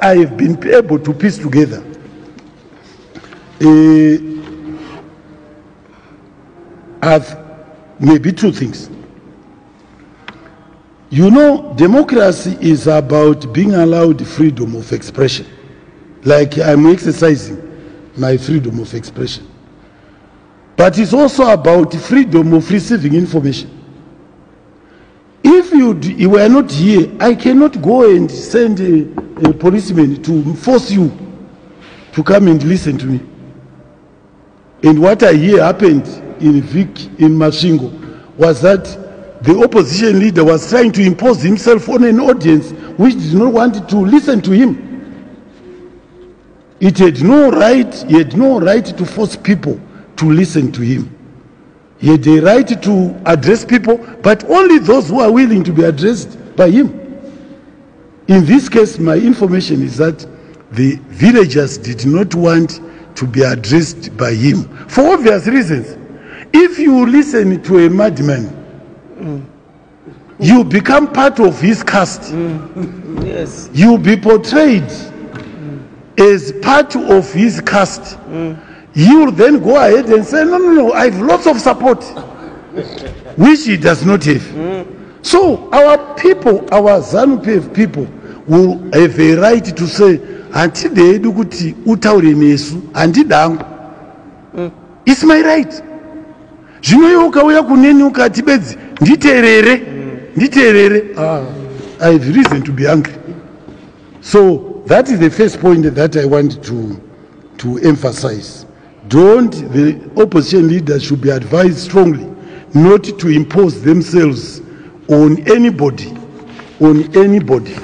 I have been able to piece together, uh, have maybe two things. You know, democracy is about being allowed freedom of expression. Like I'm exercising my freedom of expression. But it's also about freedom of receiving information. If you, you were not here, I cannot go and send a, a policeman to force you to come and listen to me. And what I hear happened in Vic, in Masvingo, was that the opposition leader was trying to impose himself on an audience which did not want to listen to him. It had no right, he had no right to force people to listen to him. He had a right to address people, but only those who are willing to be addressed by him. In this case, my information is that the villagers did not want to be addressed by him for obvious reasons. If you listen to a madman, you become part of his caste. Yes. You be portrayed as part of his caste. Mm. You will then go ahead and say, No, no, no, I have lots of support, which he does not have. So, our people, our ZANU PF people, will have a right to say, handidi hedu kuti utaure nesu handidangu its my right. Zvino iwe ukauya kuneni ukati bedzi ah, i have reason to be angry. So that is the first point that i want to, to emphasize don't the opposition leaders should be advised strongly not to impose themselves on anybody on anybody